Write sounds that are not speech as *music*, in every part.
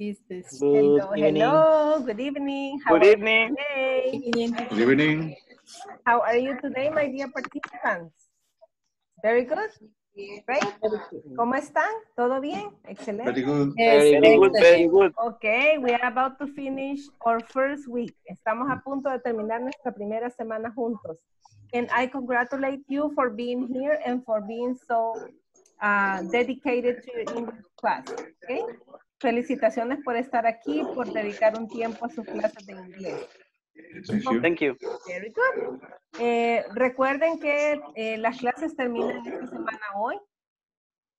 Is this Good hello, evening. hello, good evening. How Good are you evening. Good evening. How are you today, my dear participants? Very good. Great. ¿Cómo están? ¿Todo bien? Excelente. Very good. Very good, very good. Okay, we are about to finish our first week. Estamos a punto de terminar nuestra primera semana juntos. And I congratulate you for being here and for being so uh, dedicated to your English class. Okay? Felicitaciones por estar aquí, por dedicar un tiempo a sus clases de inglés. Thank you. Very good. Eh, recuerden que eh, las clases terminan esta semana hoy.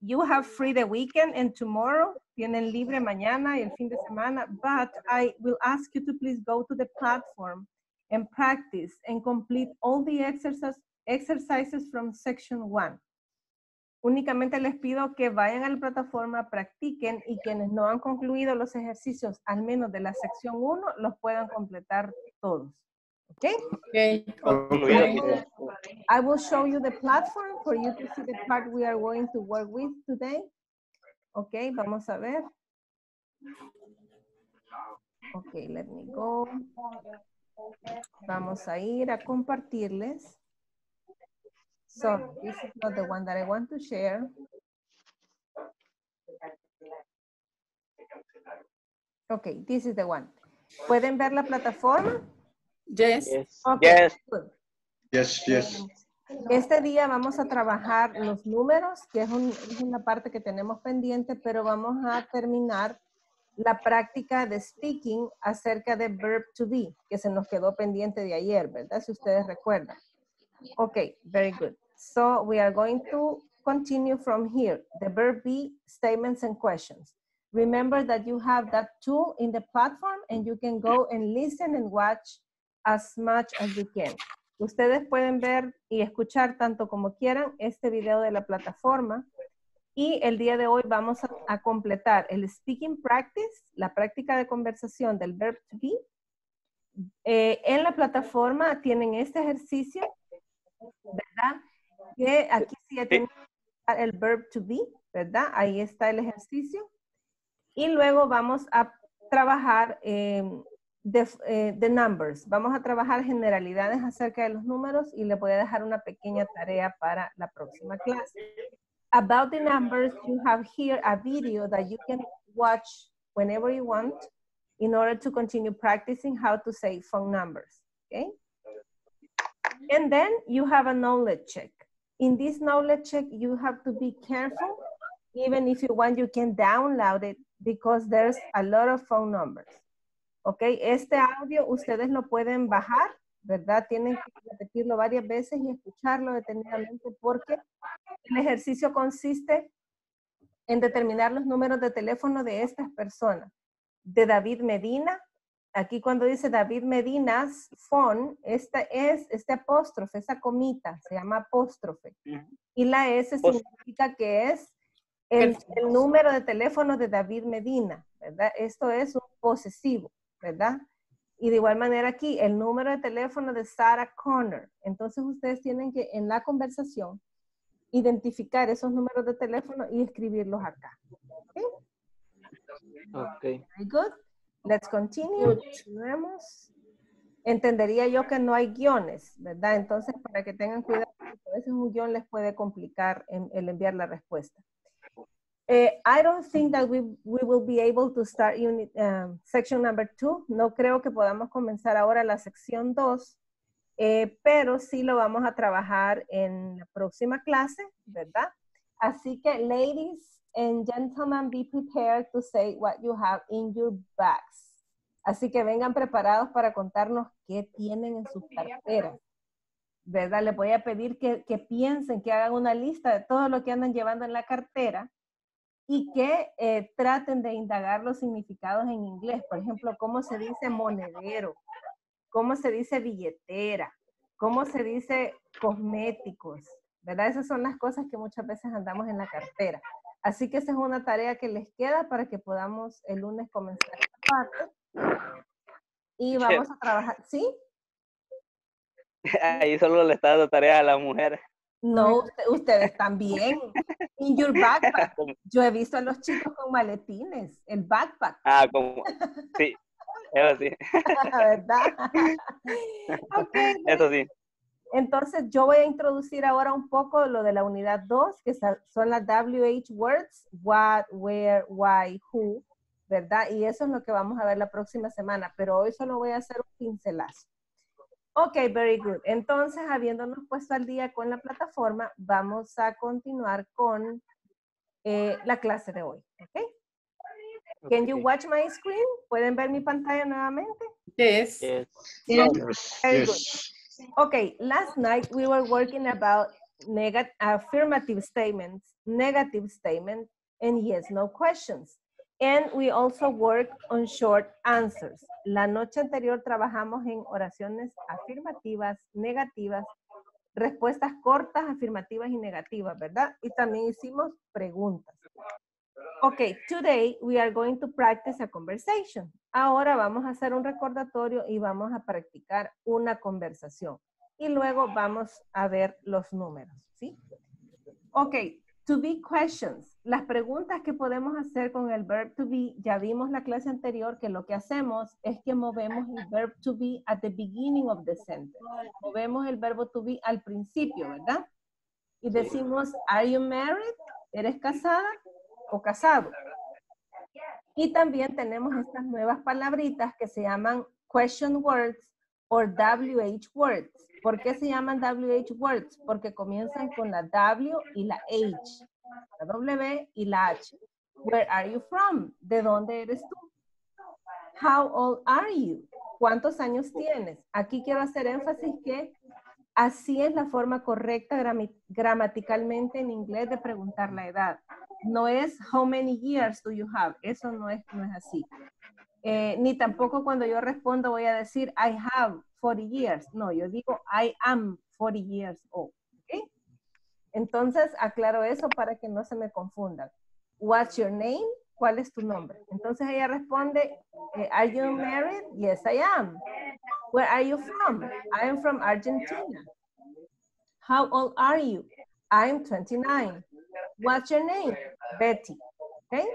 You have free the weekend and tomorrow. Tienen libre mañana y el fin de semana. But I will ask you to please go to the platform and practice and complete all the exercises, exercises from section one. Únicamente les pido que vayan a la plataforma, practiquen y quienes no han concluido los ejercicios, al menos de la sección 1, los puedan completar todos. ¿Ok? Okay. I will show you the platform for you to see the part we are going to work with today. Ok, vamos a ver. Ok, let me go. Vamos a ir a compartirles. So, this is not the one that I want to share. Ok, this is the one. ¿Pueden ver la plataforma? Yes. Yes. Ok, Yes. good. Yes, yes. Este día vamos a trabajar los números, que es, un- es una parte que tenemos pendiente, pero vamos a terminar la práctica de speaking acerca de verb to be, que se nos quedó pendiente de ayer, ¿verdad? Si ustedes recuerdan. Ok, very good. So we are going to continue from here. The verb be, statements and questions. Remember that you have that tool in the platform and you can go and listen and watch as much as you can. Ustedes pueden ver y escuchar tanto como quieran este video de la plataforma. Y el día de hoy vamos a, a completar el speaking practice, la práctica de conversación del verb to be. Eh, en la plataforma tienen este ejercicio, ¿verdad? Que aquí sí ya tienen el verb to be, ¿verdad? Ahí está el ejercicio. Y luego vamos a trabajar eh, de, eh, de numbers. Vamos a trabajar generalidades acerca de los números y le voy a dejar una pequeña tarea para la próxima clase. About the numbers, you have here a video that you can watch whenever you want in order to continue practicing how to say phone numbers, okay? And then you have a knowledge check. In this knowledge check, you have to be careful. Even if you want, you can download it because there's a lot of phone numbers. Ok, este audio ustedes lo pueden bajar, ¿verdad? Tienen que repetirlo varias veces y escucharlo detenidamente porque el ejercicio consiste en determinar los números de teléfono de estas personas. De David Medina, aquí cuando dice David Medina's phone, esta es este apóstrofe, esa comita, se llama apóstrofe. Y la S significa que es el, el número de teléfono de David Medina, ¿verdad? Esto es un posesivo, ¿verdad? Y de igual manera aquí, el número de teléfono de Sarah Connor. Entonces ustedes tienen que en la conversación identificar esos números de teléfono y escribirlos acá. ¿ok? Okay. Very good. Let's continue. Continuemos. Entendería yo que no hay guiones, ¿verdad? Entonces, para que tengan cuidado, a veces un guion les puede complicar en- el enviar la respuesta. Eh, I don't think that we, we will be able to start unit, um, section number two. No creo que podamos comenzar ahora la sección dos, eh, pero sí lo vamos a trabajar en la próxima clase, ¿verdad? Así que, ladies and gentlemen, be prepared to say what you have in your bags. Así que vengan preparados para contarnos qué tienen en sus carteras. ¿Verdad? Les voy a pedir que, que piensen, que hagan una lista de todo lo que andan llevando en la cartera y que eh, traten de indagar los significados en inglés. Por ejemplo, cómo se dice monedero, cómo se dice billetera, cómo se dice cosméticos, ¿verdad? Esas son las cosas que muchas veces andamos en la cartera. Así que esa es una tarea que les queda para que podamos el lunes comenzar esta parte. Y vamos a trabajar, ¿sí? *laughs* Ahí solo le está dando tarea a la mujer. No, usted- ustedes también. *laughs* In your backpack. Yo he visto a los chicos con maletines, el backpack, ah, como, sí, eso sí, *laughs* ¿verdad? Ok, eso sí. Entonces, yo voy a introducir ahora un poco lo de la unidad 2, que son las WH words, what, where, why, who, ¿verdad? Y eso es lo que vamos a ver la próxima semana, pero hoy solo voy a hacer un pincelazo. Ok, very good. Entonces, habiéndonos puesto al día con la plataforma, vamos a continuar con eh, la clase de hoy, ¿ok? Can you watch my screen? ¿Pueden ver mi pantalla nuevamente? Yes. Yes. Yes, Very good. yes. Okay, last night we were working about negative affirmative statements, negative statements, and yes, no questions. And we also work on short answers. La noche anterior trabajamos en oraciones afirmativas, negativas, respuestas cortas, afirmativas y negativas, ¿verdad? Y también hicimos preguntas. Okay, today we are going to practice a conversation. Ahora vamos a hacer un recordatorio y vamos a practicar una conversación. Y luego vamos a ver los números, ¿sí? Ok, to be questions. Las preguntas que podemos hacer con el verb to be, ya vimos la clase anterior que lo que hacemos es que movemos el verb to be at the beginning of the sentence. Movemos el verbo to be al principio, ¿verdad? Y decimos, are you married? ¿Eres casada o casado? Y también tenemos estas nuevas palabritas que se llaman question words o WH words. ¿Por qué se llaman WH words? Porque comienzan con la W y la H, la W y la H. Where are you from? ¿De dónde eres tú? How old are you? ¿Cuántos años tienes? Aquí quiero hacer énfasis que así es la forma correcta gramaticalmente en inglés de preguntar la edad. No es how many years do you have. Eso no es, no es así. Eh, ni tampoco cuando yo respondo voy a decir I have 40 years. No, yo digo I am 40 years old. ¿ok? Entonces, aclaro eso para que no se me confundan. What's your name? ¿Cuál es tu nombre? Entonces ella responde, eh, Are you married? Yes, I am. Where are you from? I am from Argentina. How old are you? I'm 29. What's your name? Betty. Okay?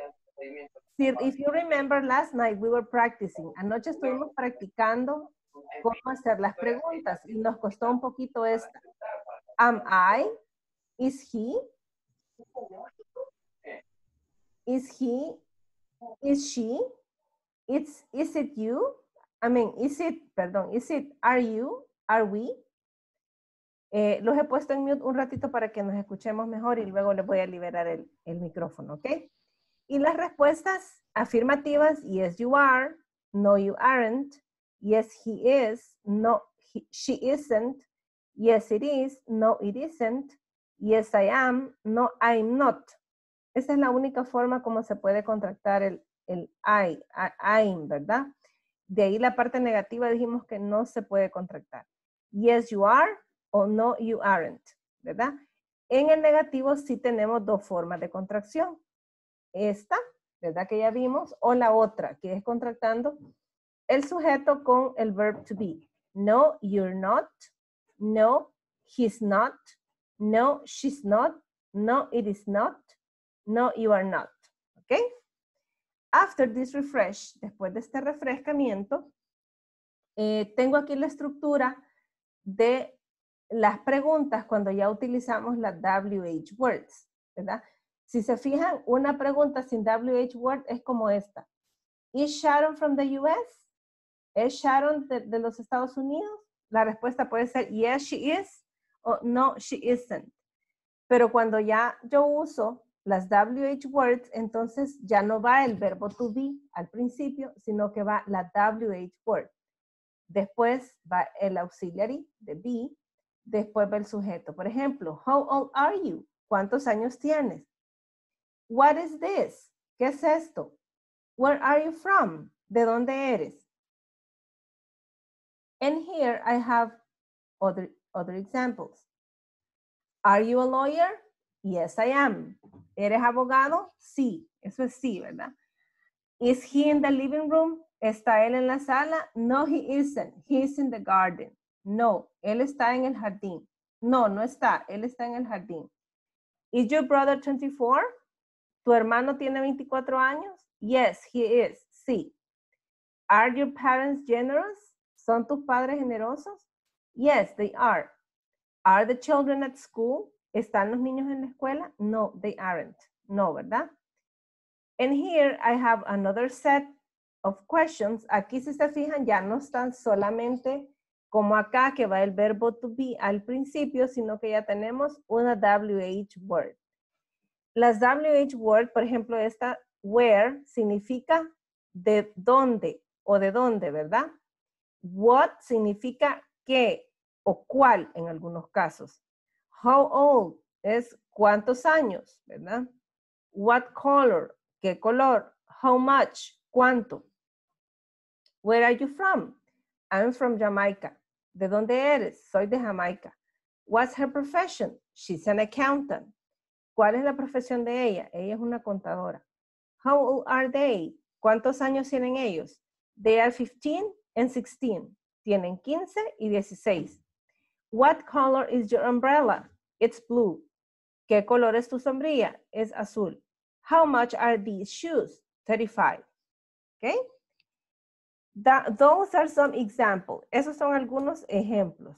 Si- If you remember last night we were practicing. Anoche estuvimos practicando cómo hacer las preguntas y nos costó un poquito esta. Am I? Is he? Is he? Is she? It's, is it you? I mean, is it, perdón, is it, are you? Are we? Eh, los he puesto en mute un ratito para que nos escuchemos mejor y luego les voy a liberar el, el micrófono, ¿ok? Y las respuestas afirmativas, yes you are, no you aren't, yes he is, no he- she isn't, yes it is, no it isn't, yes I am, no I'm not. Esa es la única forma como se puede contractar el, el I, I- I'm, ¿verdad? De ahí la parte negativa dijimos que no se puede contractar. Yes you are o no you aren't, ¿verdad? En el negativo sí tenemos dos formas de contracción. Esta, ¿verdad? Que ya vimos, o la otra, que es contractando el sujeto con el verb to be. No, you're not. No, he's not. No, she's not. No, it is not. No, you are not. ¿Ok? After this refresh, después de este refrescamiento, eh, tengo aquí la estructura de las preguntas cuando ya utilizamos las WH words, ¿verdad? Si se fijan, una pregunta sin WH word es como esta. ¿Is Sharon from the US? ¿Es Sharon de, los Estados Unidos? La respuesta puede ser yes, she is o no, she isn't. Pero cuando ya yo uso las WH words, entonces ya no va el verbo to be al principio, sino que va la WH word. Después va el auxiliary de be, después va el sujeto. Por ejemplo, how old are you? ¿Cuántos años tienes? What is this? ¿Qué es esto? Where are you from? ¿De dónde eres? And here I have other, other examples. Are you a lawyer? Yes, I am. ¿Eres abogado? Sí, eso es sí, ¿verdad? Is he in the living room? ¿Está él en la sala? No, he isn't. He's in the garden. No, él está en el jardín. No, no está. Él está en el jardín. Is your brother 24? ¿Tu hermano tiene 24 años? Yes, he is. Sí. Are your parents generous? ¿Son tus padres generosos? Yes, they are. Are the children at school? ¿Están los niños en la escuela? No, they aren't. No, ¿verdad? And here I have another set of questions. Aquí si se fijan ya no están solamente como acá que va el verbo to be al principio, sino que ya tenemos una WH word. Las WH word, por ejemplo, esta where significa de dónde o de dónde, ¿verdad? What significa qué o cuál en algunos casos. How old es cuántos años, ¿verdad? What color, qué color. How much, cuánto. Where are you from? I'm from Jamaica. ¿De dónde eres? Soy de Jamaica. What's her profession? She's an accountant. ¿Cuál es la profesión de ella? Ella es una contadora. How old are they? ¿Cuántos años tienen ellos? They are 15 and 16. Tienen 15 y 16. What color is your umbrella? It's blue. ¿Qué color es tu sombrilla? Es azul. How much are these shoes? 35. Okay? That, those are some examples. Esos son algunos ejemplos.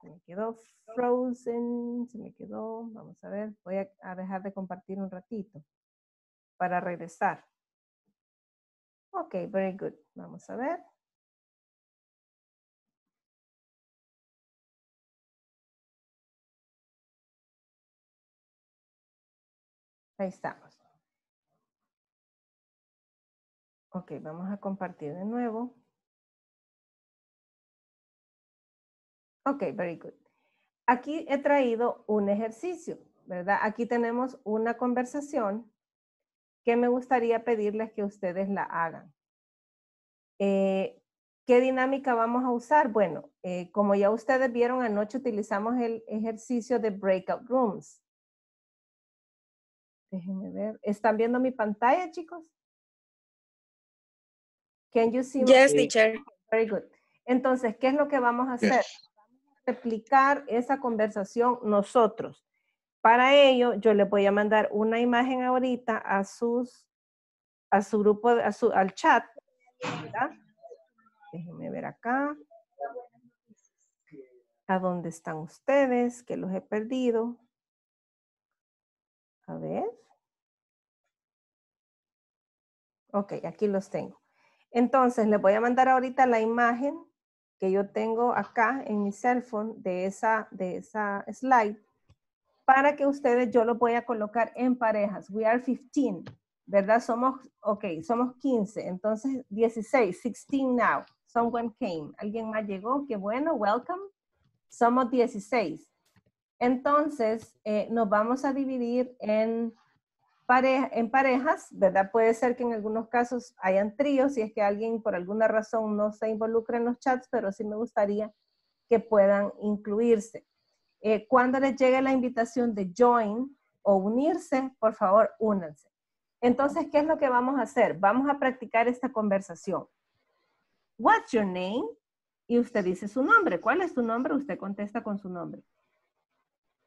Se me quedó frozen, se me quedó, vamos a ver, voy a, a dejar de compartir un ratito para regresar. Ok, very good. Vamos a ver. Ahí estamos. Ok, vamos a compartir de nuevo. Ok, very good. Aquí he traído un ejercicio, ¿verdad? Aquí tenemos una conversación que me gustaría pedirles que ustedes la hagan. Eh, ¿Qué dinámica vamos a usar? Bueno, eh, como ya ustedes vieron anoche, utilizamos el ejercicio de breakout rooms. Déjenme ver. ¿Están viendo mi pantalla, chicos? Can you see Yes, teacher. Very good. Entonces, ¿qué es lo que vamos a hacer? Yes. replicar esa conversación nosotros. Para ello, yo les voy a mandar una imagen ahorita a sus, a su grupo, a su, al chat. ¿verdad? Déjenme ver acá. ¿A dónde están ustedes? Que los he perdido. A ver. Ok, aquí los tengo. Entonces, les voy a mandar ahorita la imagen que yo tengo acá en mi cell phone de esa, de esa slide para que ustedes, yo lo voy a colocar en parejas. We are 15, ¿verdad? Somos, ok, somos 15, entonces 16, 16 now. Someone came. ¿Alguien más llegó? Qué bueno, welcome. Somos 16. Entonces, eh, nos vamos a dividir en, en parejas, ¿verdad? Puede ser que en algunos casos hayan tríos, si es que alguien por alguna razón no se involucra en los chats, pero sí me gustaría que puedan incluirse. Eh, cuando les llegue la invitación de join o unirse, por favor, únanse. Entonces, ¿qué es lo que vamos a hacer? Vamos a practicar esta conversación. What's your name? Y usted dice su nombre. ¿Cuál es su nombre? Usted contesta con su nombre.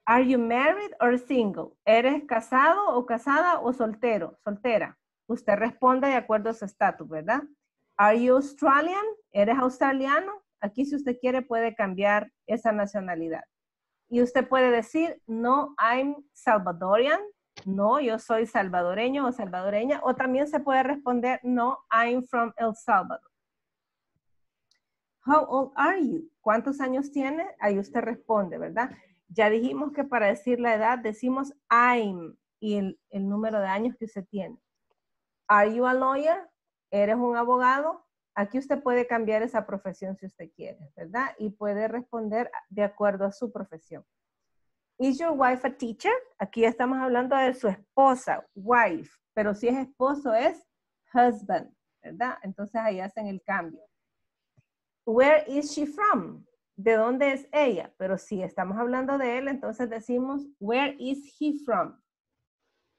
Are you married or single? ¿Eres casado o casada o soltero? Soltera. Usted responde de acuerdo a su estatus, ¿verdad? Are you Australian? ¿Eres australiano? Aquí si usted quiere puede cambiar esa nacionalidad. Y usted puede decir, no, I'm Salvadorian. No, yo soy salvadoreño o salvadoreña. O también se puede responder, no, I'm from El Salvador. How old are you? ¿Cuántos años tiene? Ahí usted responde, ¿verdad? Ya dijimos que para decir la edad decimos I'm y el, el número de años que usted tiene. Are you a lawyer? ¿Eres un abogado? Aquí usted puede cambiar esa profesión si usted quiere, ¿verdad? Y puede responder de acuerdo a su profesión. Is your wife a teacher? Aquí estamos hablando de su esposa, wife, pero si es esposo es husband, ¿verdad? Entonces ahí hacen el cambio. Where is she from? ¿De dónde es ella? Pero si estamos hablando de él, entonces decimos, where is he from?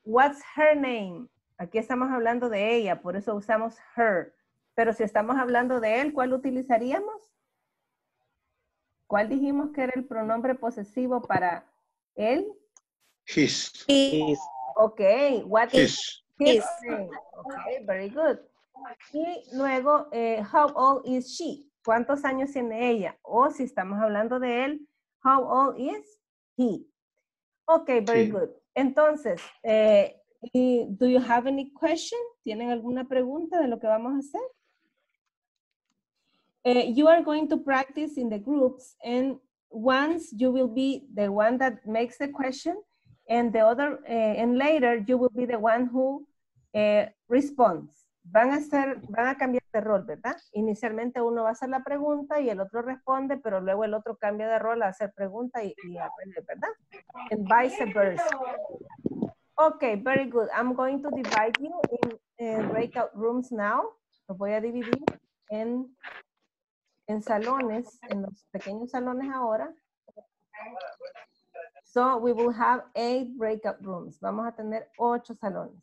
What's her name? Aquí estamos hablando de ella, por eso usamos her. Pero si estamos hablando de él, ¿cuál utilizaríamos? ¿Cuál dijimos que era el pronombre posesivo para él? His. His. Okay, what is His. his name? Okay, very good. Y luego, eh, how old is she? ¿Cuántos años tiene ella? O si estamos hablando de él, how old is he? Okay, very Sí. good. Entonces, eh, y- do you have any question? ¿Tienen alguna pregunta de lo que vamos a hacer? Eh, you are going to practice in the groups and once you will be the one that makes the question and the other, eh, and later you will be the one who responds. Van a ser, van a cambiar de rol, ¿verdad? Inicialmente uno va a hacer la pregunta y el otro responde, pero luego el otro cambia de rol a hacer pregunta y, aprender, ¿verdad? And vice versa. Okay, very good. I'm going to divide you in, in breakout rooms now. Los voy a dividir en, en salones, en los pequeños salones ahora. So we will have eight breakout rooms. Vamos a tener ocho salones.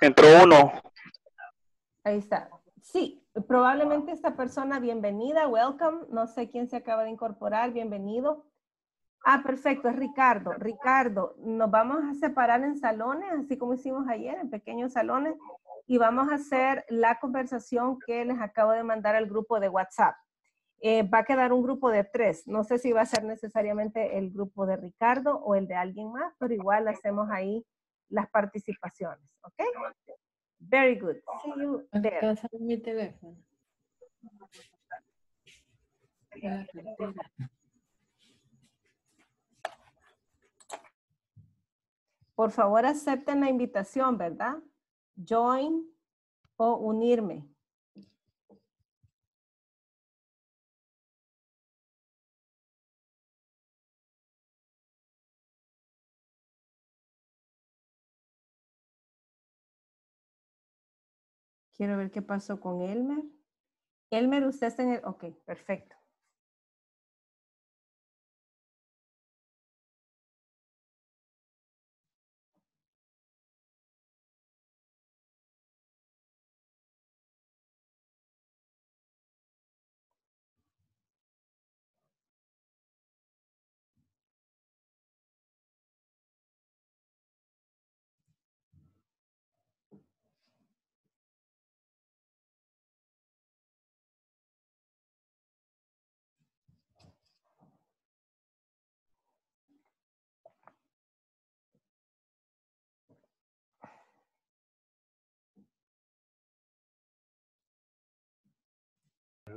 Entró uno. Ahí está. Sí, probablemente esta persona, bienvenida, welcome. No sé quién se acaba de incorporar, bienvenido. Ah, perfecto, es Ricardo. Ricardo, nos vamos a separar en salones, así como hicimos ayer, en pequeños salones, y vamos a hacer la conversación que les acabo de mandar al grupo de WhatsApp. Eh, va a quedar un grupo de tres. No sé si va a ser necesariamente el grupo de Ricardo o el de alguien más, pero igual hacemos ahí las participaciones, ¿ok? Very good. See you there. Mi teléfono. Por favor, acepten la invitación, ¿verdad? Join o unirme. Quiero ver qué pasó con Elmer. Elmer, usted está en el... Ok, perfecto.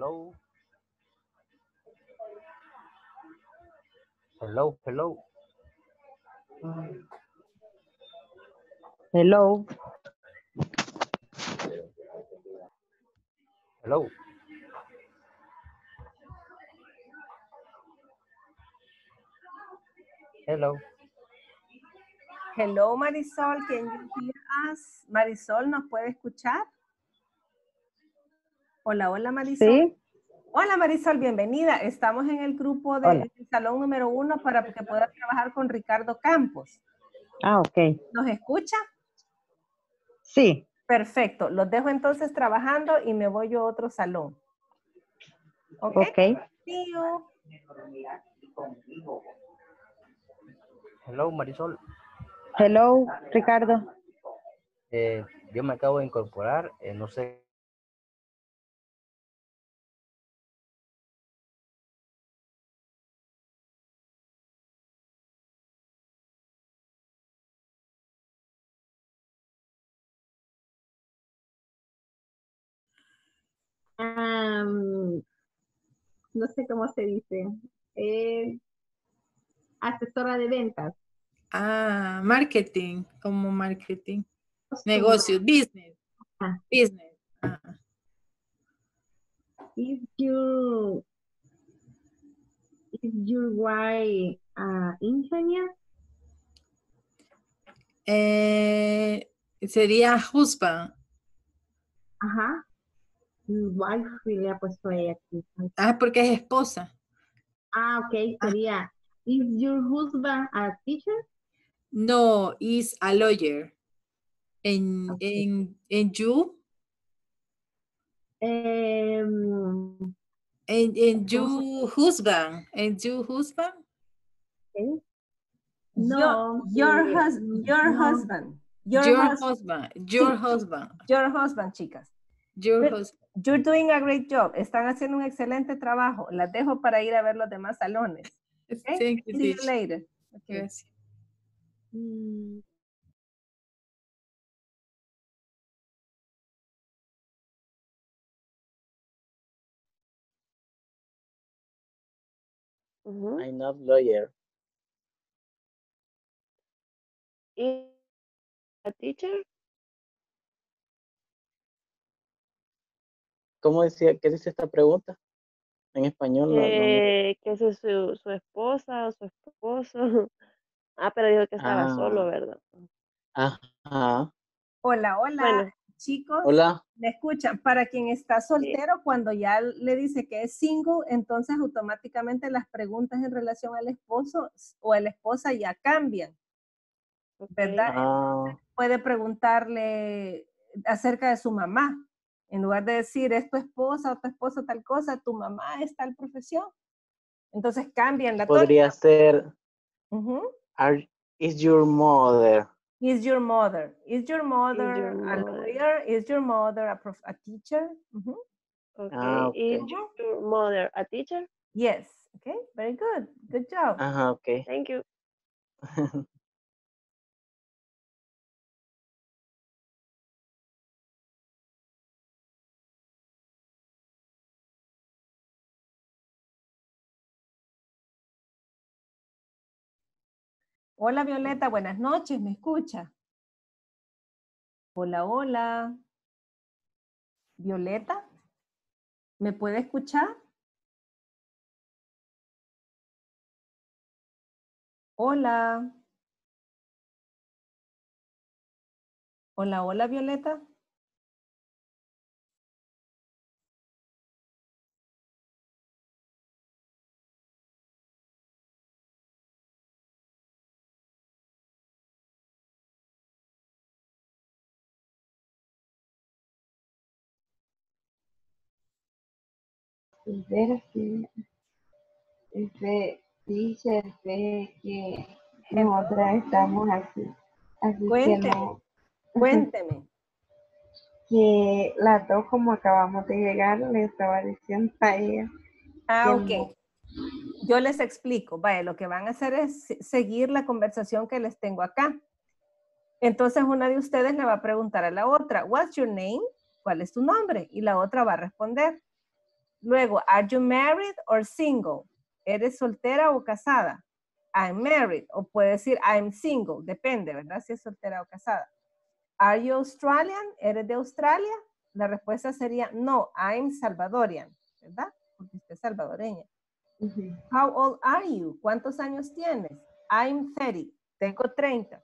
Hello. Hello, hello. Hello. Hello. Hello. Hello, Marisol. Can you hear us? Marisol, ¿nos puede escuchar? Hola, hola, Marisol. Sí, Hola, Marisol, bienvenida. Estamos en el grupo del salón número uno para que pueda trabajar con Ricardo Campos. ah, ok. ¿Nos escucha? Sí, Perfecto. Los dejo entonces trabajando y me voy yo a otro salón. ¿Ok? ok. See you. Hello, Marisol. Hello, Ricardo. Eh, yo me acabo de incorporar. eh, no sé. Am, no sé cómo se dice, eh, asesora de ventas. Ah, marketing, como marketing. Negocio, business. Business. Is your, is your wife uh, engineer? Eh, sería husband. Ajá. Wife le ha puesto ella aquí. Ah, porque es esposa. Ah, ok, sería, is your husband a teacher? No, is a lawyer. En, en, en you, Em, And, and you husband. And you husband. ¿qué? Your, your, eh, hus- your no. husband. Your, Your hus- husband. Your husband. *laughs* your husband, chicas. Your Pero- husband. You're doing a great job. Están haciendo un excelente trabajo. Las dejo para ir a ver los demás salones. Okay? Thank you, See you later. Okay. Gracias. Mm, ujú. I'm not lawyer. ¿Y a teacher? ¿Cómo decía, qué dice esta pregunta? En español no, no Eh, que es su, su esposa o su esposo. *laughs* Ah, pero dijo que estaba solo, Ah. ¿verdad? Ajá. Hola, hola, Bueno. chicos. Hola. ¿Me escuchan? Para quien está soltero, cuando ya le dice que es single, entonces automáticamente las preguntas en relación al esposo o a la esposa ya cambian. ¿verdad? Ah, Puede preguntarle acerca de su mamá. En lugar de decir, es tu esposa o tu esposo tal cosa, tu mamá es tal profesión. Entonces cambian la tónica. podría ser, Ujú. are, is your mother? Is your mother? Is your mother your a lawyer? Is your mother a, prof- a teacher? Ujú. Ok. Ah, ¿Is ok. your mother a teacher? Yes. Okay. Very good. Good job. Ajá, ok. Thank you. *laughs* Hola Violeta, buenas noches, ¿me escucha? Hola, hola. Violeta, ¿me puede escuchar? Hola. Hola, hola Violeta. Ver que este teacher ve que nosotras estamos aquí. Así que Cuénteme. no, Cuénteme. que las dos como acabamos de llegar, le estaba diciendo a ella. Ah, que ok. Yo les explico. Vaya, lo que van a hacer es se- seguir la conversación que les tengo acá. Entonces, una de ustedes le va a preguntar a la otra, What's your name? ¿Cuál es tu nombre? Y la otra va a responder. Luego, Are you married or single? ¿Eres soltera o casada? I'm married. O puede decir I'm single. Depende, ¿verdad? Si es soltera o casada. Are you Australian? ¿Eres de Australia? La respuesta sería no, I'm Salvadorian, ¿verdad? Porque usted es salvadoreña. How old are you? ¿Cuántos años tienes? I'm 30. Tengo 30.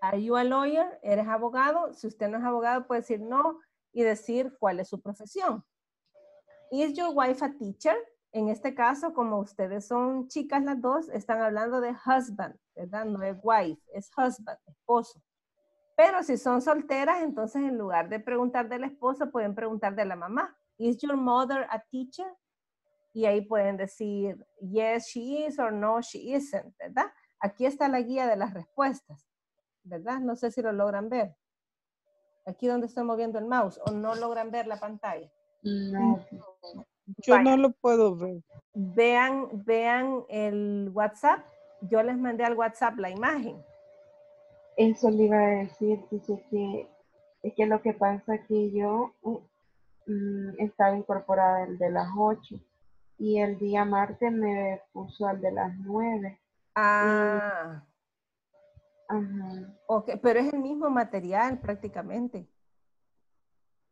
Are you a lawyer? ¿Eres abogado? Si usted no es abogado, puede decir no y decir cuál es su profesión. Is your wife a teacher? En este caso, como ustedes son chicas las dos, están hablando de husband, ¿verdad? No es wife, es husband, esposo. Pero si son solteras, entonces en lugar de preguntar del esposo, pueden preguntar de la mamá. Is your mother a teacher? y ahí pueden decir yes, she is or no, she isn't, ¿verdad? Aquí está la guía de las respuestas, ¿verdad? No sé si lo logran ver. Aquí donde estoy moviendo el mouse o no logran ver la pantalla. No, Yo Vaya. no lo puedo ver. Vean, vean el WhatsApp. Yo les mandé al WhatsApp la imagen. eso le iba a decir, dice que es que lo que pasa que yo mm, estaba incorporada el de las 8 y el día martes me puso al de las 9. Ah, Ajá. ok, pero es el mismo material prácticamente.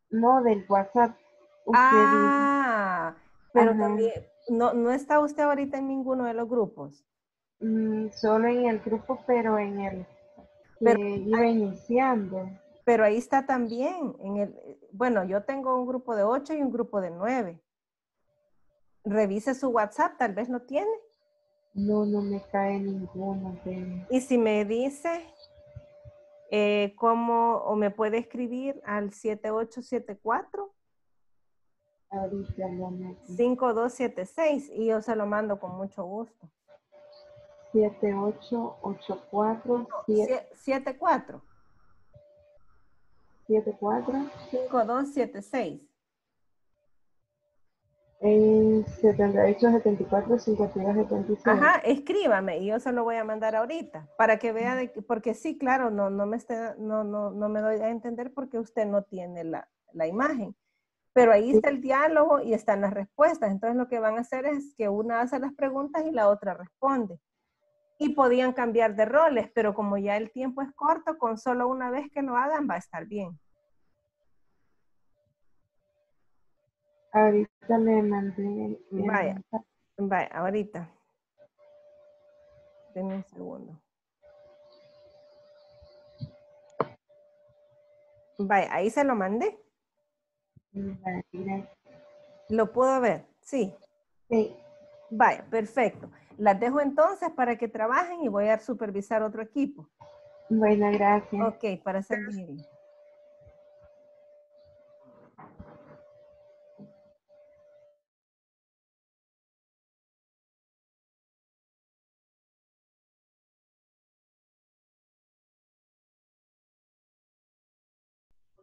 No, del WhatsApp. Ah, pero Ajá. también, no, no está usted ahorita en ninguno de los grupos. Mm, solo en el grupo, pero en el que Pero- iba iniciando. Pero ahí está también, en el, bueno, yo tengo un grupo de 8 y un grupo de 9. Revise su WhatsApp, tal vez no tiene. No, no me cae ninguno. de- Y si me dice eh, cómo, o me puede escribir al 7874 Ahorita lo anoto. 5276 y yo se lo mando con mucho gusto. 7884 Sie- 74 74 5276. en 78 74 52 76. Ajá, escríbame y yo se lo voy a mandar ahorita para que vea de que, porque sí, claro, no, no me esté, no, no, no me doy a entender porque usted no tiene la, la imagen. Pero ahí está el diálogo y están las respuestas. Entonces lo que van a hacer es que una hace las preguntas y la otra responde. Y podían cambiar de roles, pero como ya el tiempo es corto, con solo una vez que lo hagan va a estar bien. Ahorita le mandé Vaya. Vaya, ahorita. Denme un segundo. Vaya, ahí se lo mandé. ¿Lo puedo ver? Sí. Sí. Vaya, perfecto. Las dejo entonces para que trabajen y voy a supervisar otro equipo. Bueno, gracias. Ok, para servirle.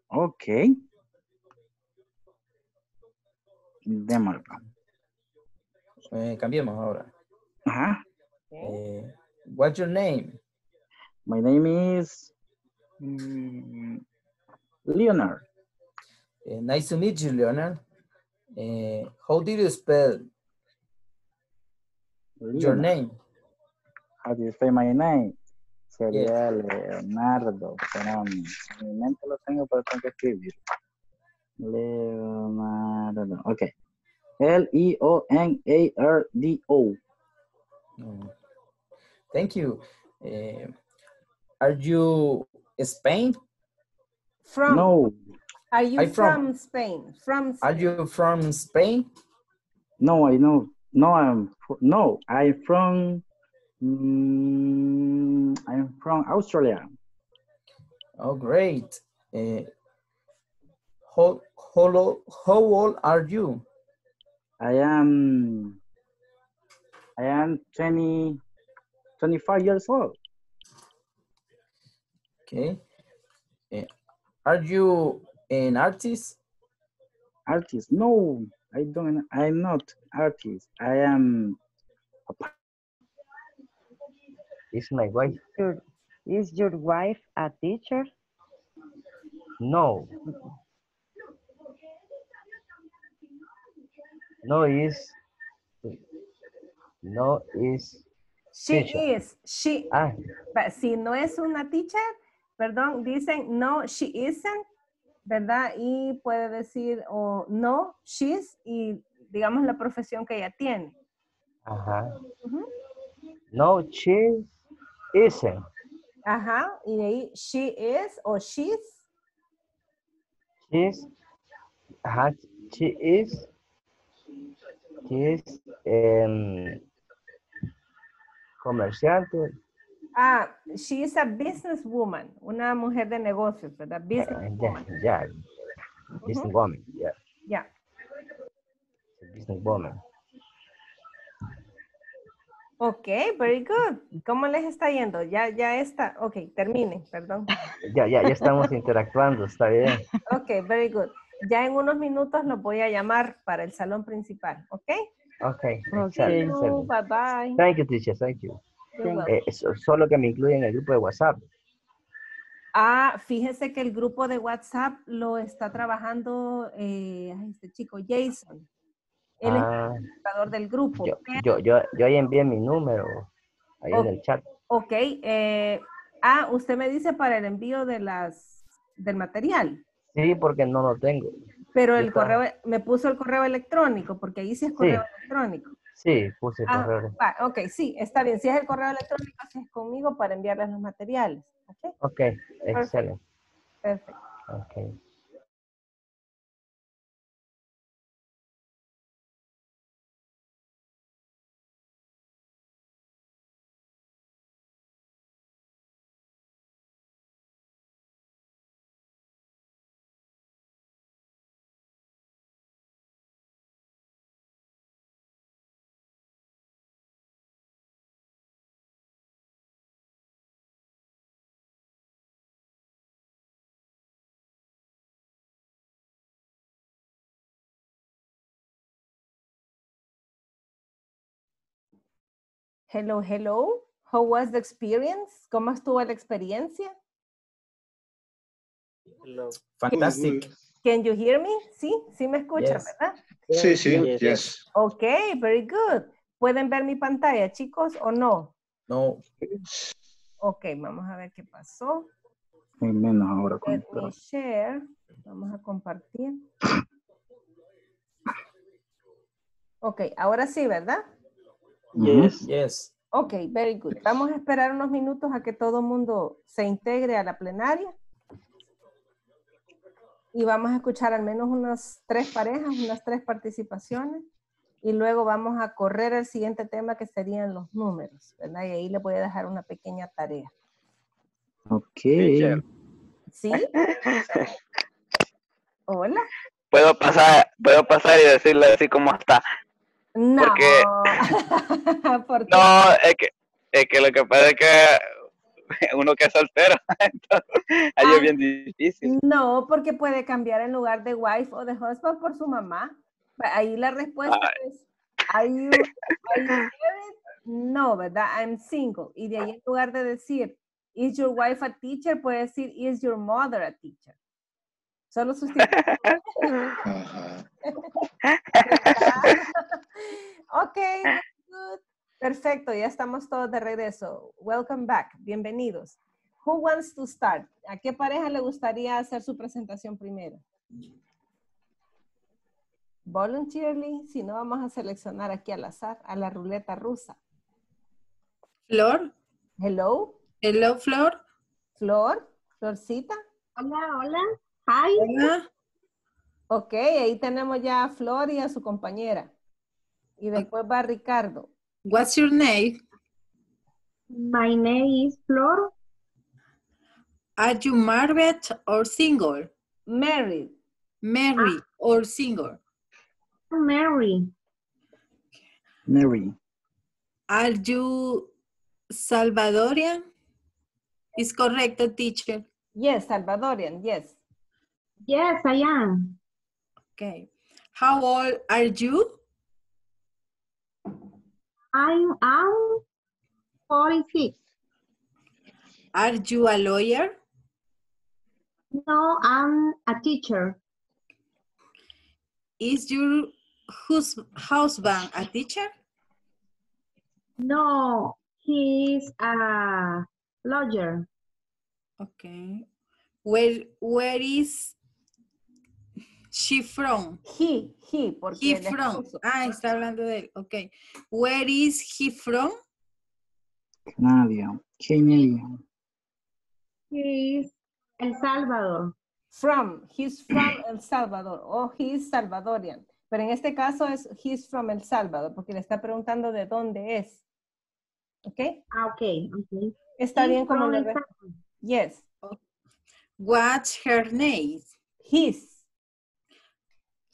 Ok. Démoslo. Eh, cambiemos ahora. Ajá. Eh, what's your name? My name is mm, Leonard. Eh, nice to meet you, Leonard. Eh, how did you spell your Leonard. name? How do you say my name? Sería Leonardo, pero mi mente lo tengo, pero tengo que escribir. Leonardo. Ok. L-E-O-N-A-R-D-O. Mm. Thank you. Eh, are you Spain? From, No. Are you I'm from, from- Spain? From Are you from Spain? No, I know. No, I'm no, I'm from mm, I'm from Australia. Oh, great. Eh, how, how, how old are you? I am I am 20 25 years old. Okay. Eh, are you an artist? Artist. No, I don't I'm not artist. I am Is my wife? Your, is your wife a teacher? No. No is. No is. She teacher. is. She. Ah, Si no es una teacher, perdón, dicen no, she isn't, ¿verdad? Y puede decir o no, she's y digamos la profesión que ella tiene. ajá. No, she isn't. Ajá, y de ahí she is o she's. She's. Ajá. She is. She is. em, comerciante. Ah, she is a businesswoman, una mujer de negocios, ¿verdad? ya, Businesswoman. ya. Businesswoman. Yeah. Ya. Businesswoman. Ok, very good. ¿Cómo les está yendo? Ya, ya está. Ok, termine, perdón. Ya, ya, ya estamos interactuando, está bien. Ok, very good. Ya en unos minutos los voy a llamar para el salón principal, ¿ok? Ok, Thank excelente, you. Bye bye. Thank you, teacher, thank you. Eh, so- solo que me incluyen en el grupo de WhatsApp. Ah, fíjese que el grupo de WhatsApp lo está trabajando eh, este chico Jason. Él Ah, es el administrador del grupo. yo, yo, yo, yo ahí envié mi número, ahí Ok. en el chat. Ok. eh, ah, usted me dice para el envío de las del material. Sí, porque no lo tengo. Pero el correo, me puso el correo electrónico, porque ahí sí es correo electrónico. Sí, puse el Ah, correo. va, ok, sí, está bien. Si es el correo electrónico, si es conmigo para enviarles los materiales. Ok, Ok, excelente. perfecto. Ok. Hello, hello. How was the experience? ¿Cómo estuvo la experiencia? Hello. Fantastic. Can you hear me? Sí, sí me escuchan, Yes. ¿verdad? Sí, sí, Yes, yes. Ok, very good. ¿Pueden ver mi pantalla, chicos, o no? No. Ok, vamos a ver qué pasó. Hay menos ahora con Let me share. Vamos a compartir. *laughs* Ok, ahora sí, ¿verdad? Yes. Yes. Ok, very good. Vamos a esperar unos minutos a que todo el mundo se integre a la plenaria. Y vamos a escuchar al menos unas tres parejas, unas tres participaciones. Y luego vamos a correr al siguiente tema que serían los números, ¿verdad? Y ahí le voy a dejar una pequeña tarea. Ok. ¿Sí? *laughs* Hola. Puedo pasar, puedo pasar y decirle así como está. No. Porque- *laughs* ¿Por qué? No, es que, es que lo que pasa es que *laughs* uno que es soltero, *laughs* entonces, ahí Ah. es bien difícil. No, porque puede cambiar en lugar de wife o de husband por su mamá. Ahí la respuesta es, are you, are you married? No, ¿verdad? I'm single. Y de ahí en lugar de decir, is your wife a teacher, puede decir, is your mother a teacher. Solo sustituye. Ajá. ok, good. Perfecto, ya estamos todos de regreso. Welcome back, bienvenidos. Who wants to start? ¿A qué pareja le gustaría hacer su presentación primero? Voluntarily, si no vamos a seleccionar aquí al azar, a la ruleta rusa. Flor. Hello, Hello, Flor. Flor, Florcita. Hola, hola. Hi. Hola. Ok, ahí tenemos ya a Flor y a su compañera. Y después va Ricardo. What's your name? My name is Flor. Are you married or single? Married. Married or single? Mary. Mary. Are you Salvadorian? Is correct, teacher. Yes, Salvadorian, yes. Yes, I am. Okay. How old are you? I'm, I'm 46. Are you a lawyer? No, I'm a teacher. Is your hus- husband a teacher? No, he's a lawyer. Okay. Where where is she from? He, he, porque He from. Ah, está hablando de él. Okay. Where is he from? Canadian. Canadian. He's El Salvador. From, he's from El Salvador o he's Salvadorian. Pero en este caso es he's from El Salvador porque le está preguntando de dónde es. ¿Ok? Ah, ok, ok. Está He's bien como from le El re- Salvador. Yes, What's her name? his.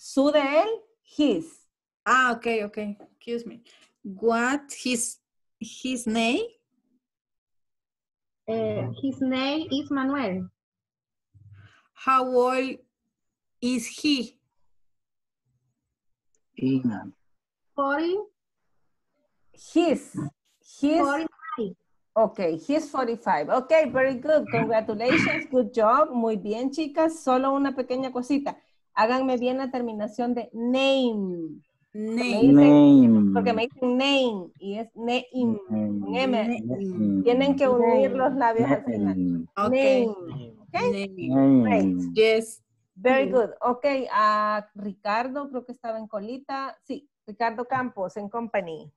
Su de él, his. Ah, okay, okay. Excuse me. What his his name? Eh, his name is Manuel. How old is he? Ian. 40, His. His. 45. Ok, he's 45. Ok, very good. Congratulations. Good job. Muy bien, chicas. Solo una pequeña cosita. Háganme bien la terminación de name. Name. dicen- Name. Porque me dicen name y es name. Name. Tienen que unir los labios al final. Name. Okay. Name. Name. Yes. Very good. Ok, a Ricardo, creo que estaba en colita. Sí, Ricardo Campos en company.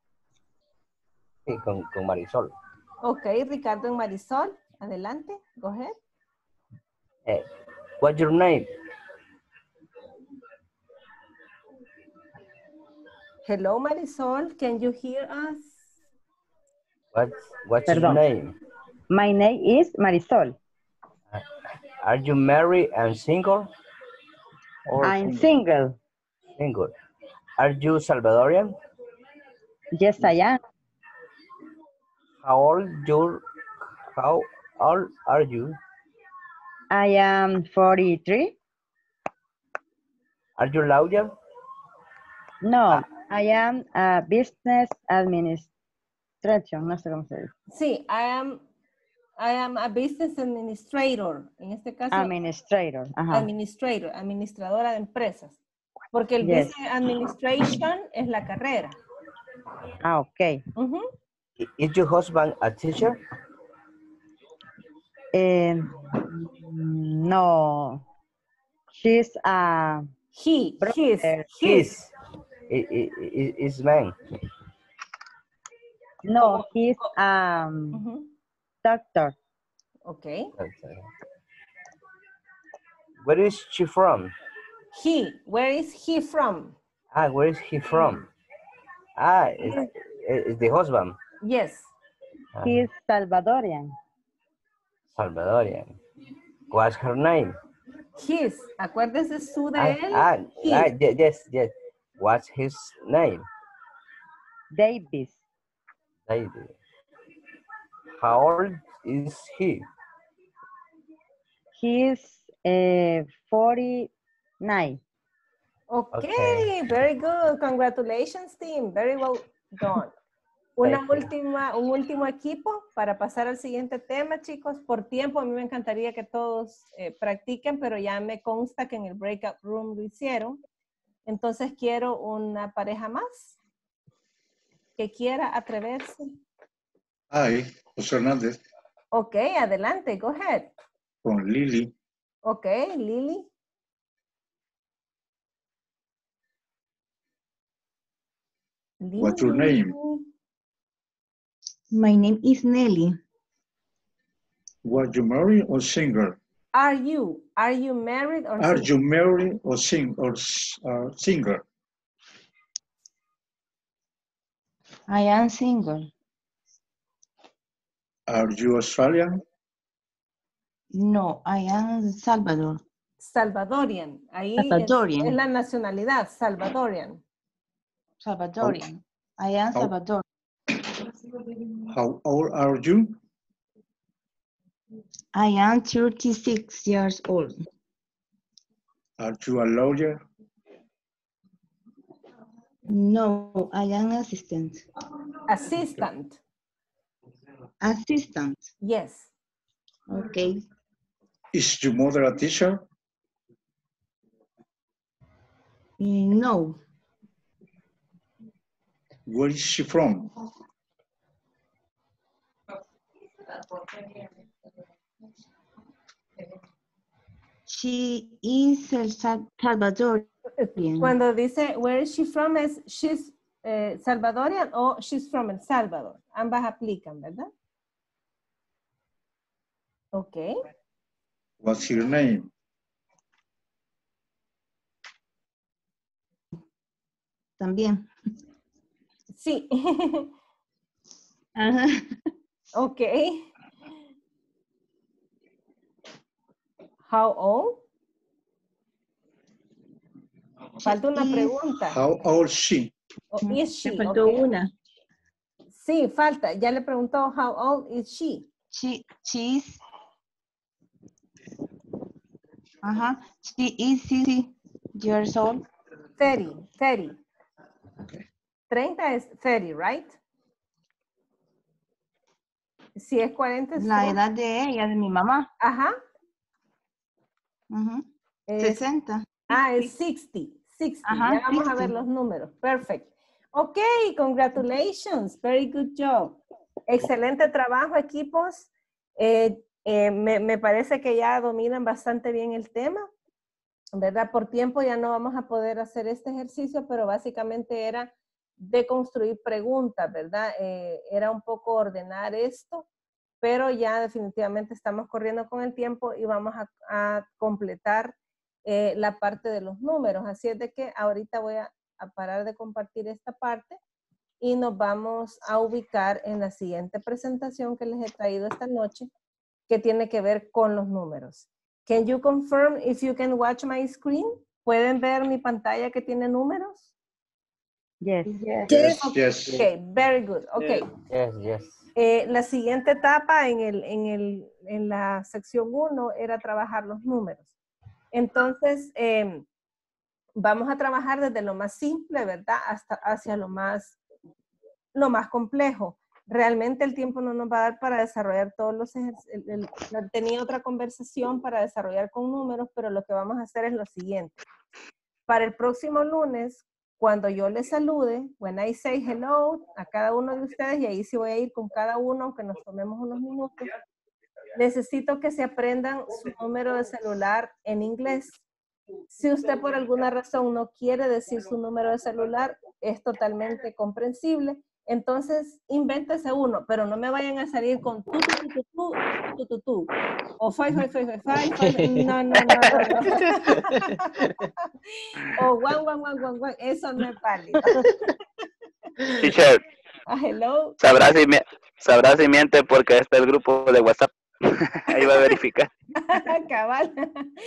Sí, con, con Marisol. Ok, Ricardo en Marisol. Adelante, go ahead. Eh, what's your name? Hello, Marisol. Can you hear us? What's, what's your name? My name is Marisol. Uh, are you married and single? Or I'm single. single. Are you Salvadorian? Yes, I am. How old you how old are you? I am 43. Are you lawyer? No, ah. I am a business administrator. administration, no sé cómo se dice. Sí, I am, I am a business administrator. En este caso, Administrator, ajá. administrator, administradora de empresas. Porque el Yes. business administration es la carrera. Ah, ok. Ujú. I- Is your husband a teacher? Eh, no. She's a He, brother. His. Is man. No, he's a um, Ujú. doctor. Ok. Where is she from? He, where is he from? Ah, where is he from? Ah, it's, it's the husband. Yes. Ah, He's Salvadorian. Salvadorian. What's her name? His. Acuérdese su de Ah, él. ah, ah, yes, yes. What's his name? Davis. David. How old is he? He's uh, 49. Okay, Okay. very good. Congratulations, team. Very well done. *laughs* Una última, un último equipo para pasar al siguiente tema, chicos. Por tiempo, a mí me encantaría que todos eh, practiquen, pero ya me consta que en el breakout room lo hicieron. Entonces quiero una pareja más que quiera atreverse. Hi, José Hernández Ok, adelante, go ahead. con Lili. Ok, Lili. What's your name? My name is Nelly. What you married or single? Are you, are you married or Are single? you married or sing or uh, single? I am single. Are you Australian? No, I am Salvador. Salvadorian. Ahí Salvadorian. Es, la nacionalidad, Salvadorian. Salvadorian. I am Oh. Salvador. How old are you? I am 36 years old. Are you a lawyer? No, I am assistant. Assistant. Assistant. Yes. Okay. Is your mother a teacher? No, Where is she from? She is El Sal- Salvadorian. Cuando dice, where is she from? Es, she's eh, Salvadorian o she's from El Salvador. Ambas aplican, ¿verdad? Ok. What's your name? También. Sí. *laughs* Ajá. ok. How old? Falta una pregunta. How old she? O is she? Faltó Ok. una. Sí, falta. Ya le preguntó, how old is she? She, she is. Ajá. She is 60 years old. 30, 30. 30 es 30, right? Si es 40 es La 40. edad de ella, de mi mamá. Ajá. Ujú. Es- 60. ah, es 60. 60. Ajá, ya vamos a ver 60. los números. Perfect. Ok, congratulations. Very good job. Excelente trabajo, equipos. Eh, eh, me, me parece que ya dominan bastante bien el tema. ¿Verdad? Por tiempo ya no vamos a poder hacer este ejercicio, pero básicamente era de construir preguntas, ¿verdad? Eh, era un poco ordenar esto, pero ya definitivamente estamos corriendo con el tiempo y vamos a, a completar eh, la parte de los números. Así es de que ahorita voy a, a parar de compartir esta parte y nos vamos a ubicar en la siguiente presentación que les he traído esta noche, que tiene que ver con los números. Can you confirm if you can watch my screen? ¿Pueden ver mi pantalla que tiene números? Yes. Yes, yes. Ok, very good. Ok. Yes, yes. Eh, la siguiente etapa en, el, en, el, en la sección 1 era trabajar los números. Entonces, em, vamos a trabajar desde lo más simple, ¿verdad? Hasta hacia lo más, lo más complejo. realmente el tiempo no nos va a dar para desarrollar todos los ejercicios. Tenía otra conversación para desarrollar con números, pero lo que vamos a hacer es lo siguiente. Para el próximo lunes, cuando yo les salude, when I say hello a cada uno de ustedes, y ahí sí voy a ir con cada uno, aunque nos tomemos unos minutos, necesito que se aprendan su número de celular en inglés. Si usted por alguna razón no quiere decir su número de celular, es totalmente comprensible. Entonces, invéntese uno, pero no me vayan a salir con tú, tú, tú, tú, tú, tú, O five, five, five, five, five, No, no, no. o one, one, one, one, one. Eso no es válido. Teacher. Ah, hello. Sabrá si, sabrá si miente porque está el grupo de WhatsApp. *laughs* Ahí va a verificar. *laughs* Cabal. *laughs*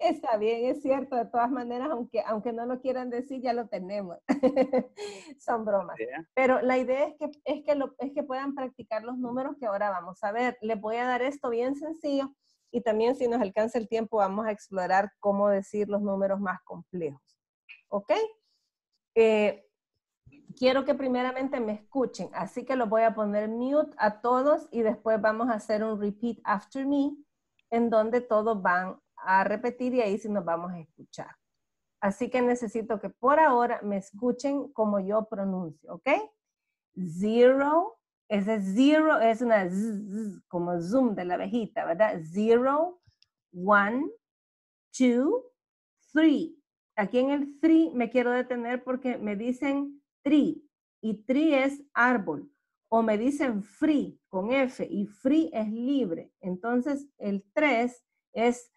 Está bien, es cierto. De todas maneras, aunque, aunque no lo quieran decir, ya lo tenemos. *laughs* Son bromas. Pero la idea es que, es, que lo- es que puedan practicar los números que ahora vamos a ver. Les voy a dar esto bien sencillo y también si nos alcanza el tiempo vamos a explorar cómo decir los números más complejos. ¿Ok? Eh, quiero que primeramente me escuchen, así que los voy a poner mute a todos y después vamos a hacer un repeat after me, en donde todos van a repetir y ahí sí nos vamos a escuchar. Así que necesito que por ahora me escuchen como yo pronuncio, ¿ok? Zero, ese zero es una z, como zoom de la abejita, ¿verdad? Zero, one, two, three. Aquí en el three me quiero detener porque me dicen tree y tree es árbol. O me dicen free con F y free es libre. Entonces el 3 es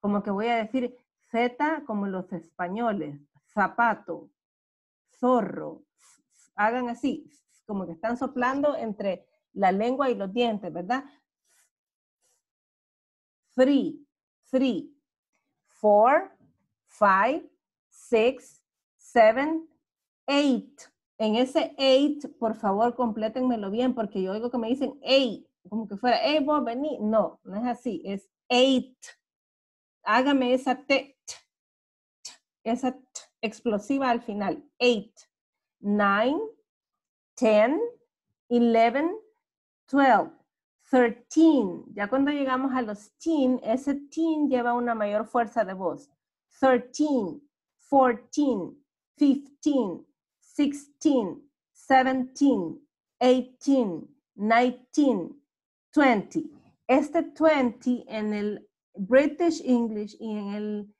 como que voy a decir Z como los españoles, zapato, zorro. Hagan así, como que están soplando entre la lengua y los dientes, ¿verdad? Three, three, four, five, six, seven, eight. En ese eight, por favor, complétenmelo bien, porque yo oigo que me dicen eight, como que fuera, hey, vos vení. No, no es así, es eight. Hágame esa T, t, t, esa T explosiva al final. Eight, nine, ten, eleven, twelve, thirteen. Ya cuando llegamos a los teen, ese teen lleva una mayor fuerza de voz. Thirteen, fourteen, fifteen, 16, 17, 18, 19, 20. Este 20 en el British English y en el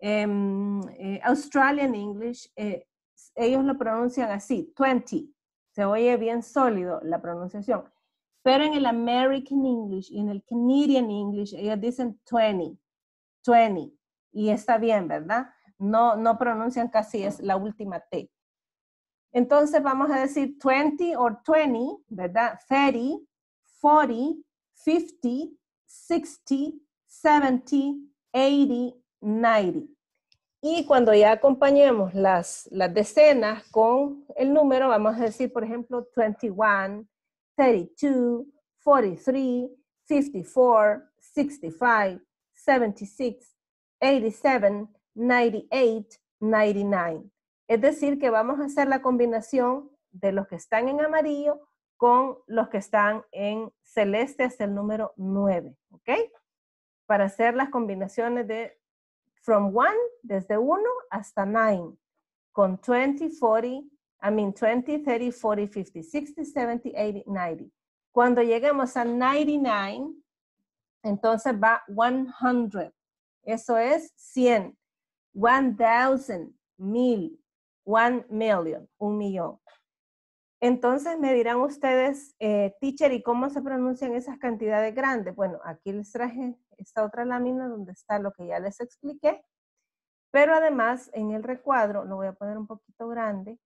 em, eh, Australian English, eh, ellos lo pronuncian así, 20. Se oye bien sólido la pronunciación. Pero en el American English y en el Canadian English, ellos dicen 20, 20. Y está bien, ¿verdad? No, no pronuncian casi es la última T. Entonces vamos a decir 20 o 20, ¿verdad? 30, 40, 50, 60, 70, 80, 90. Y cuando ya acompañemos las, las decenas con el número, vamos a decir, por ejemplo, 21, 32, 43, 54, 65, 76, 87, 98, 99. Es decir, que vamos a hacer la combinación de los que están en amarillo con los que están en celeste hasta el número 9, ¿ok? Para hacer las combinaciones de from 1, desde 1 hasta 9, con 20, 40, I mean 20, 30, 40, 50, 60, 70, 80, 90. Cuando lleguemos a 99, entonces va 100. Eso es 100. 1000, mil, one million, un millón. Entonces me dirán ustedes, eh, teacher, ¿y cómo se pronuncian esas cantidades grandes? Bueno, aquí les traje esta otra lámina donde está lo que ya les expliqué, pero además en el recuadro, lo voy a poner un poquito grande,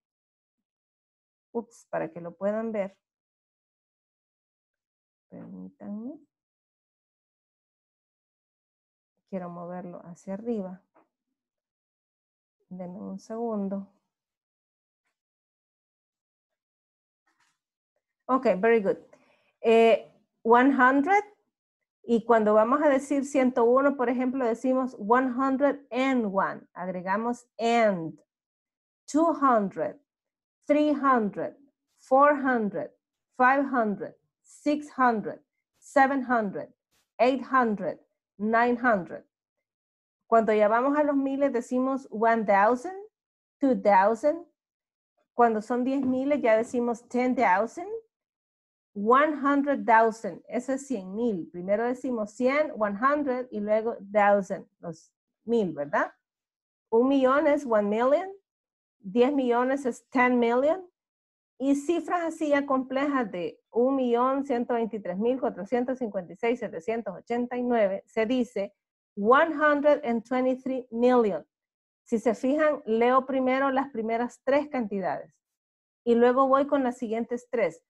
ups, para que lo puedan ver. Permítanme. Quiero moverlo hacia arriba. Denme un segundo. Ok, very good. Eh, 100, y cuando vamos a decir 101, por ejemplo, decimos 101, agregamos and. 200, 300, 400, 500, 600, 700, 800, 900. Cuando ya vamos a los miles decimos 1000, 2000. Cuando son 10 miles ya decimos 10,000. 100,000, eso es 100 mil. Primero decimos 100, 100 y luego 1000, los mil, ¿verdad? Un millón es 1 million, 10 millones es 10 million y cifras así ya complejas de 1.123.456.789 se dice 123 million. Si se fijan, leo primero las primeras tres cantidades y luego voy con las siguientes tres.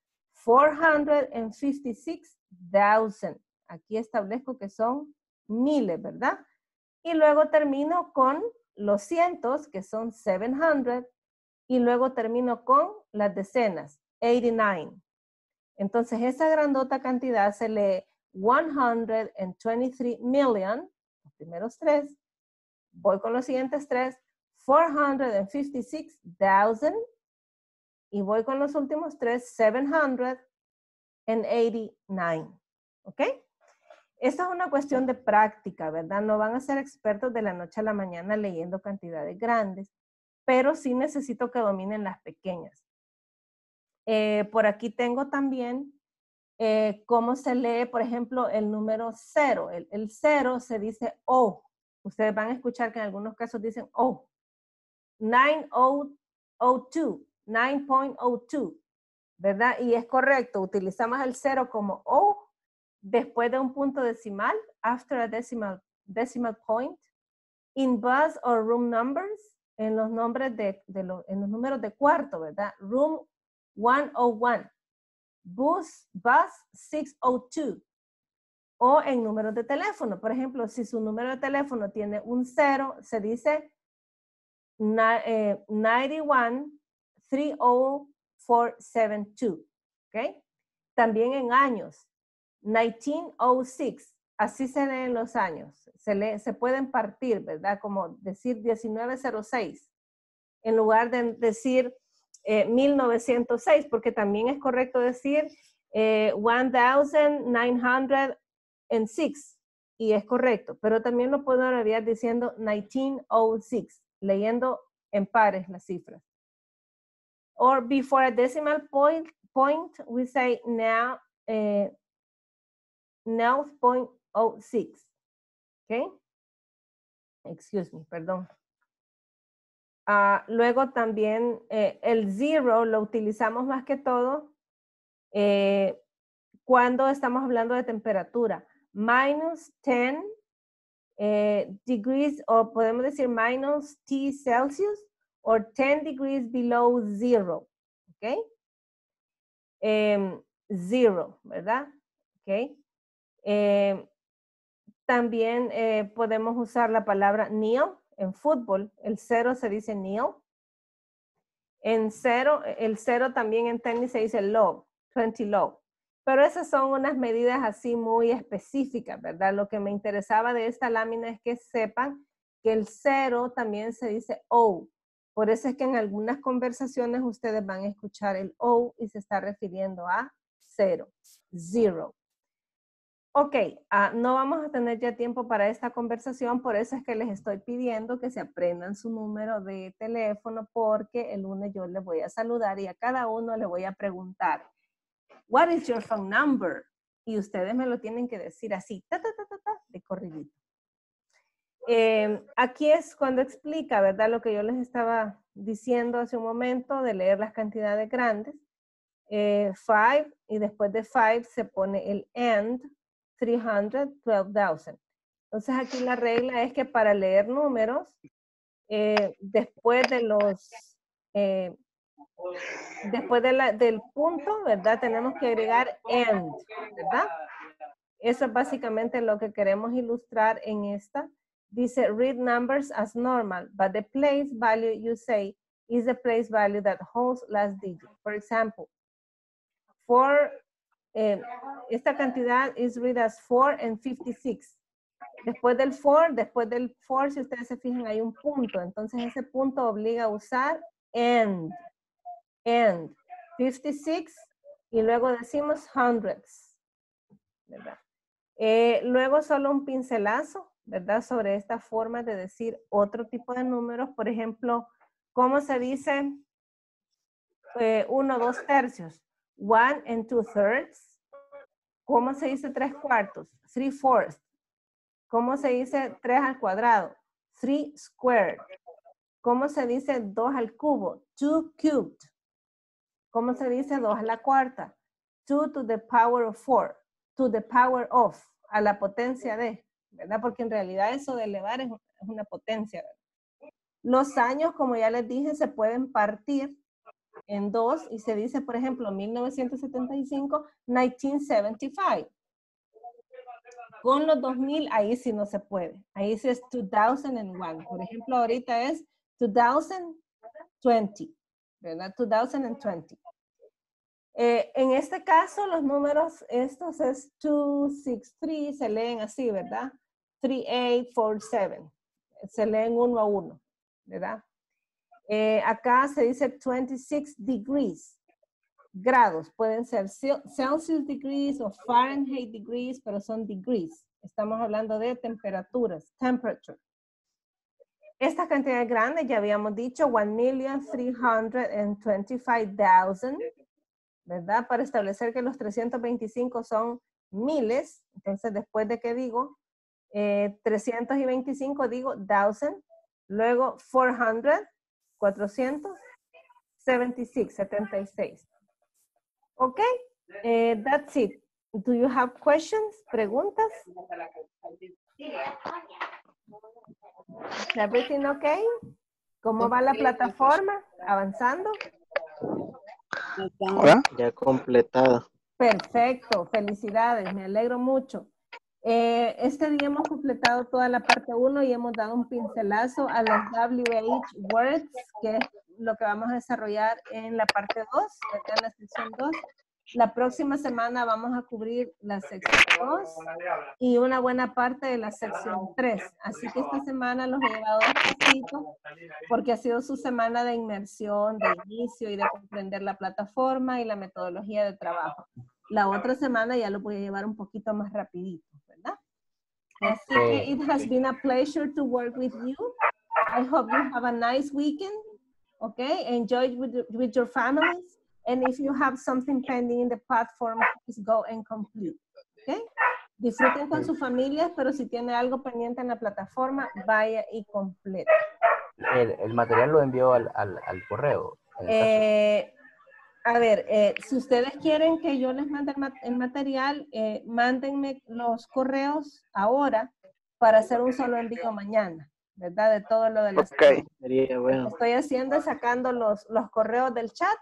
456,000. Aquí establezco que son miles, ¿verdad? Y luego termino con los cientos, que son 700, y luego termino con las decenas, 89. Entonces, esa grandota cantidad se lee 123 million, los primeros tres. Voy con los siguientes tres, 456,000 y voy con los últimos tres, 789. ¿Ok? Esta es una cuestión de práctica, ¿verdad? No van a ser expertos de la noche a la mañana leyendo cantidades grandes, pero sí necesito que dominen las pequeñas. Eh, por aquí tengo también eh, cómo se lee, por ejemplo, el número cero. El, el cero se dice O. Ustedes van a escuchar que en algunos casos dicen O. 9002. 9.02, ¿verdad? Y es correcto, utilizamos el cero como O después de un punto decimal, after a decimal, decimal point, in bus or room numbers, en los nombres de, en los números de cuarto, ¿verdad? Room 101, bus, bus 602, o en números de teléfono. Por ejemplo, si su número de teléfono tiene un cero, se dice eh, 91 30472. ¿Ok? También en años. 1906. Así se leen los años. Se, se pueden partir, ¿verdad? Como decir 1906 en lugar de decir eh, 1906, porque también es correcto decir eh, 1906 y es correcto, pero también lo puedo abreviar diciendo 1906, leyendo en pares las cifras. Or before a decimal point, point we say now, uh, oh six. Okay. Excuse me, perdón. Uh, luego también eh, el zero lo utilizamos más que todo eh, cuando estamos hablando de temperatura. Minus 10 eh, degrees, o podemos decir minus T Celsius, or 10 degrees below zero, ¿ok? Um, zero, ¿verdad? ¿Ok? Eh, también eh, podemos usar la palabra kneel en fútbol. El cero se dice kneel. En cero, el cero también en tenis se dice low, 20 low. Pero esas son unas medidas así muy específicas, ¿verdad? Lo que me interesaba de esta lámina es que sepan que el cero también se dice O, por eso es que en algunas conversaciones ustedes van a escuchar el O y se está refiriendo a cero, zero. Ok, ah, no vamos a tener ya tiempo para esta conversación, por eso es que les estoy pidiendo que se aprendan su número de teléfono porque el lunes yo les voy a saludar y a cada uno le voy a preguntar, what is your phone number? Y ustedes me lo tienen que decir así, ta, ta, ta, ta, ta de corridito. Eh, aquí es cuando explica, ¿verdad? Lo que yo les estaba diciendo hace un momento de leer las cantidades grandes. Eh, five y después de five se pone el and, 312,000. Entonces aquí la regla es que para leer números, eh, después de los, eh, después de la, del punto, ¿verdad? Tenemos que agregar and, ¿verdad? Eso es básicamente lo que queremos ilustrar en esta dice read numbers as normal, but the place value you say is the place value that holds last digit. For example, for eh, esta cantidad is read as 4 and 56. Después del 4, después del 4, si ustedes se fijan, hay un punto. Entonces, ese punto obliga a usar and. And. 56 y luego decimos hundreds. Eh, luego solo un pincelazo, ¿verdad? Sobre esta forma de decir otro tipo de números. Por ejemplo, ¿cómo se dice eh, uno, dos tercios? One and two thirds. ¿Cómo se dice tres cuartos? Three fourths. ¿Cómo se dice tres al cuadrado? Three squared. ¿Cómo se dice dos al cubo? Two cubed. ¿Cómo se dice dos a la cuarta? Two to the power of four. To the power of. A la potencia de. ¿Verdad? Porque en realidad eso de elevar es es una potencia. ¿verdad? Los años, como ya les dije, se pueden partir en dos y se dice, por ejemplo, 1975, 1975. Con los 2000, ahí sí no se puede. Ahí sí es 2001. Por ejemplo, ahorita es 2020, ¿verdad? 2020. Eh, en este caso, los números, estos es 263, se leen así, ¿verdad? 3847. Se leen uno a uno, ¿verdad? Eh, acá se dice 26 degrees, grados. Pueden ser Cel- Celsius degrees o Fahrenheit degrees, pero son degrees. Estamos hablando de temperaturas, temperature. Esta cantidad grande, ya habíamos dicho, 1,325,000, ¿verdad? Para establecer que los 325 son miles. Entonces, después de que digo eh, 325, digo 1000. Luego 400, 476, 76. Ok, eh, that's it. Do you have questions? ¿Preguntas? Everything okay? ¿Cómo va la plataforma? ¿Avanzando? Ya completado. Perfecto, felicidades, me alegro mucho. Eh, este día hemos completado toda la parte 1 y hemos dado un pincelazo a las WH words, que es lo que vamos a desarrollar en la parte 2, en la sección 2. La próxima semana vamos a cubrir la sección 2 y una buena parte de la sección 3. Así que esta semana los he llevado despacito porque ha sido su semana de inmersión, de inicio y de comprender la plataforma y la metodología de trabajo. La otra semana ya lo voy a llevar un poquito más rapidito. Así que it has been a pleasure to work with you. I hope you have a nice weekend. Okay, enjoy it with, with your families. And if you have something pending in the platform, please go and complete. Okay? Disfruten con sus familias, pero si tiene algo pendiente en la plataforma, vaya y complete. El, el material lo envió al, al, al correo. Eh, a ver, eh, si ustedes quieren que yo les mande el, ma- el material, eh, mándenme los correos ahora para hacer un solo envío mañana, ¿verdad? De todo lo de las... Ok. Sería Lo que bueno. estoy haciendo es sacando los, los correos del chat,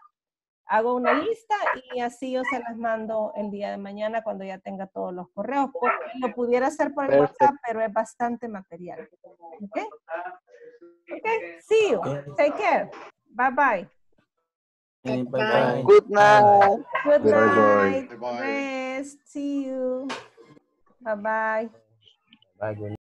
hago una lista y así yo se las mando el día de mañana cuando ya tenga todos los correos. Porque lo pudiera hacer por el Perfecto. WhatsApp, pero es bastante material. ¿Ok? Ok, see you. Take care. Bye bye. Eh, bye bye. Good night. Good Bye bye. night. Rest. See you. Bye bye. Bye, good